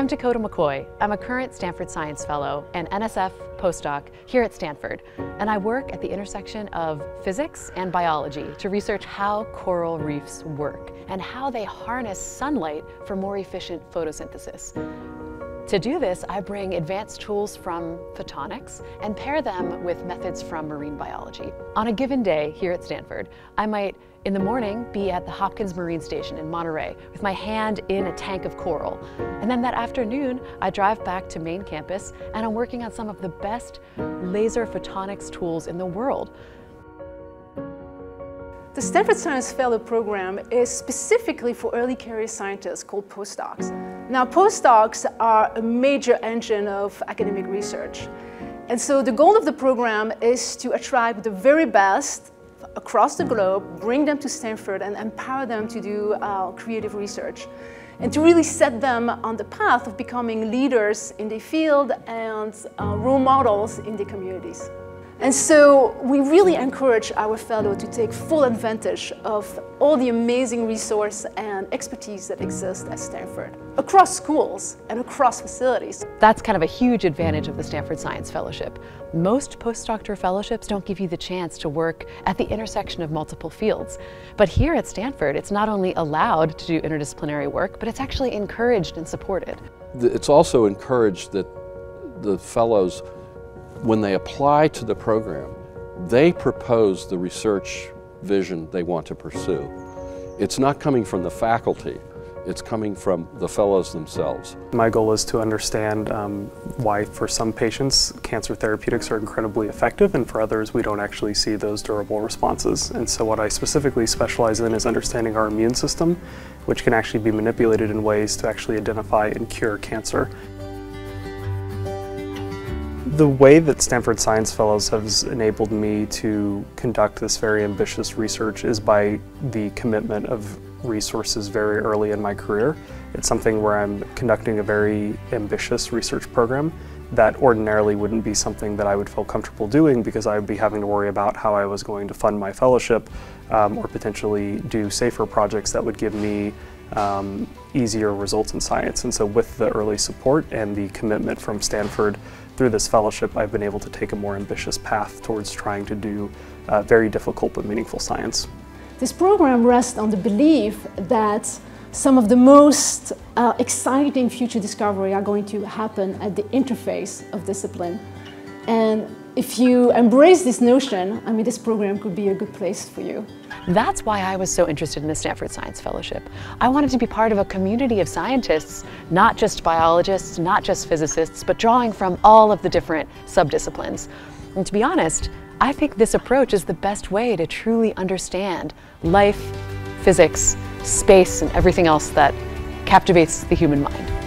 I'm Dakota McCoy. I'm a current Stanford Science Fellow and NSF postdoc here at Stanford, and I work at the intersection of physics and biology to research how coral reefs work and how they harness sunlight for more efficient photosynthesis. To do this, I bring advanced tools from photonics and pair them with methods from marine biology. On a given day here at Stanford, I might in the morning, be at the Hopkins Marine Station in Monterey with my hand in a tank of coral. And then that afternoon, I drive back to main campus and I'm working on some of the best laser photonics tools in the world. The Stanford Science Fellow Program is specifically for early career scientists called postdocs. Now, postdocs are a major engine of academic research. And so the goal of the program is to attract the very best across the globe, bring them to Stanford and empower them to do uh, creative research and to really set them on the path of becoming leaders in the field and uh, role models in the communities. And so we really encourage our fellow to take full advantage of all the amazing resource and expertise that exists at Stanford, across schools and across facilities. That's kind of a huge advantage of the Stanford Science Fellowship. Most postdoctoral fellowships don't give you the chance to work at the intersection of multiple fields. But here at Stanford, it's not only allowed to do interdisciplinary work, but it's actually encouraged and supported. It's also encouraged that the fellows when they apply to the program, they propose the research vision they want to pursue. It's not coming from the faculty, it's coming from the fellows themselves. My goal is to understand um, why for some patients cancer therapeutics are incredibly effective and for others we don't actually see those durable responses. And so what I specifically specialize in is understanding our immune system, which can actually be manipulated in ways to actually identify and cure cancer. The way that Stanford Science Fellows has enabled me to conduct this very ambitious research is by the commitment of resources very early in my career. It's something where I'm conducting a very ambitious research program that ordinarily wouldn't be something that I would feel comfortable doing because I would be having to worry about how I was going to fund my fellowship um, or potentially do safer projects that would give me um, easier results in science. And so with the early support and the commitment from Stanford through this fellowship, I've been able to take a more ambitious path towards trying to do uh, very difficult but meaningful science. This program rests on the belief that some of the most uh, exciting future discovery are going to happen at the interface of discipline. And if you embrace this notion, I mean, this program could be a good place for you. That's why I was so interested in the Stanford Science Fellowship. I wanted to be part of a community of scientists, not just biologists, not just physicists, but drawing from all of the different subdisciplines. And to be honest, I think this approach is the best way to truly understand life, physics, space, and everything else that captivates the human mind.